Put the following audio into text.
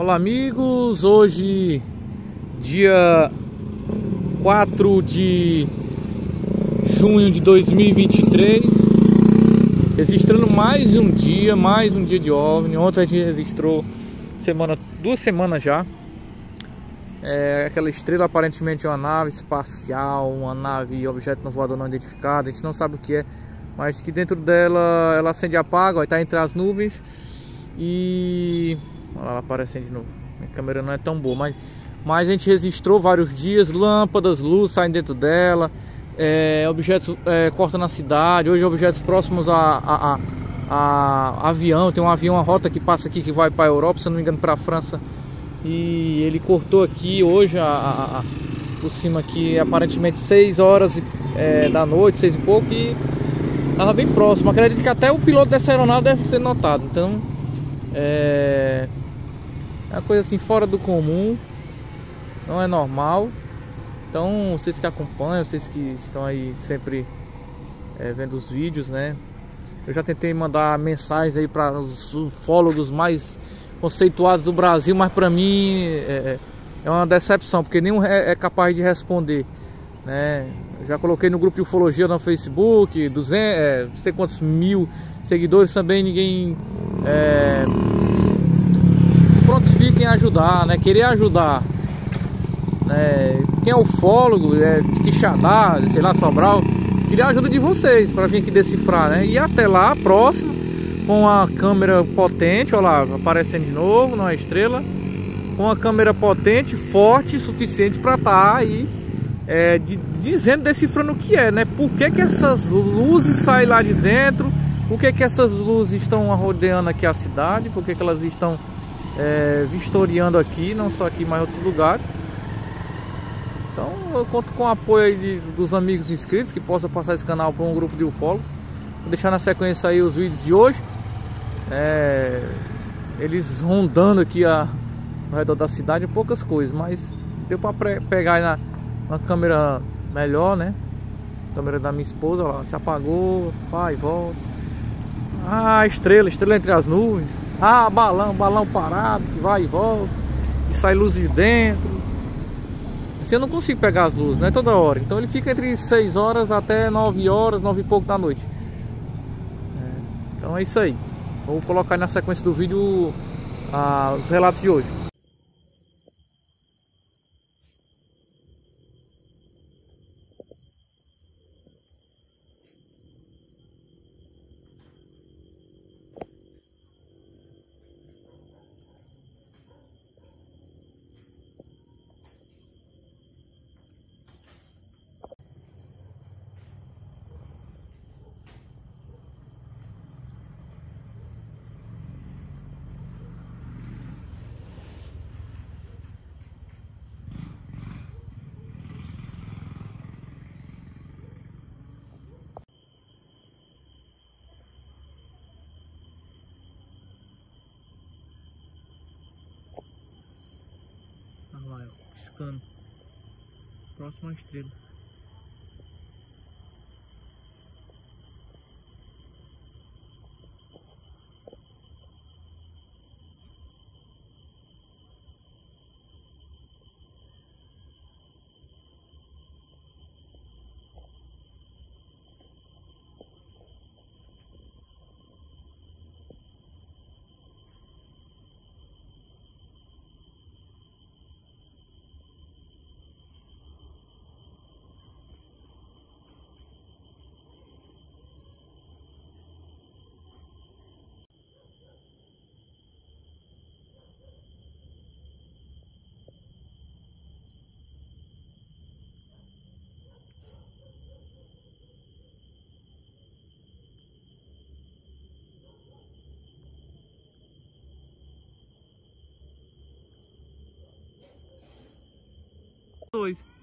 Olá amigos, hoje dia 4 de junho de 2023 Registrando mais um dia, mais um dia de OVNI. Ontem a gente registrou semana, duas semanas já. É, Aquela estrela aparentemente é uma nave espacial, uma nave objeto não voador não identificado. A gente não sabe o que é Mas que dentro dela ela acende e apaga, está entre as nuvens. E Olha lá aparecendo de novo. Minha câmera não é tão boa, mas, mas a gente registrou vários dias, lâmpadas, luz saindo dentro dela, é, objetos é, cortando cidade, hoje objetos próximos a, a, a, a, avião, tem um avião, uma rota que passa aqui que vai para a Europa, se não me engano para a França. E ele cortou aqui hoje a, a, a por cima aqui, aparentemente 6 horas é, da noite, 6 e pouco, e estava bem próximo. Acredito que até o piloto dessa aeronave deve ter notado. Então, é, é uma coisa assim fora do comum, não é normal. Então, vocês que acompanham, vocês que estão aí sempre é, vendo os vídeos, né? Eu já tentei mandar mensagens aí para os ufólogos mais conceituados do Brasil, mas para mim é, é, uma decepção, porque nenhum é, é capaz de responder, né? já coloquei no grupo de ufologia no Facebook, 200, é, não sei quantos mil seguidores também, ninguém é, ajudar, né? Querer ajudar. Né? Quem é ufólogo, é, de Quixadá, sei lá, Sobral, queria a ajuda de vocês para vir aqui decifrar, né? E até lá, próximo, com a câmera potente, olha lá, aparecendo de novo, é estrela, com uma câmera potente, forte, suficiente para estar tá aí é, de, dizendo, decifrando o que é, né? Por que, que essas luzes saem lá de dentro? Por que, que essas luzes estão rodeando aqui a cidade? Por que, que elas estão é, vistoriando aqui, não só aqui, mas outros lugares. Então eu conto com o apoio de, dos amigos inscritos que possa passar esse canal para um grupo de ufólogos. Vou deixar na sequência aí os vídeos de hoje. É, eles rondando aqui a, ao redor da cidade, poucas coisas, mas deu para pegar na câmera melhor, né? Câmera da minha esposa, ó, se apagou, vai volta. Ah, estrela, estrela entre as nuvens. Ah, balão, balão parado, que vai e volta, e sai luz de dentro. Assim eu não consigo pegar as luzes, não é toda hora. Então ele fica entre 6 horas até 9 horas, 9 e pouco da noite. É, então é isso aí. Vou colocar na sequência do vídeo ah, os relatos de hoje. Olha lá, piscando. Próxima estrela. Dois.